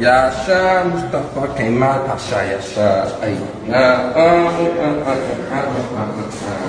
Yasha Mustafa Kemal Pasha Yasha. Ay. Uh, uh, uh, uh, uh, uh, uh, uh. uh, uh.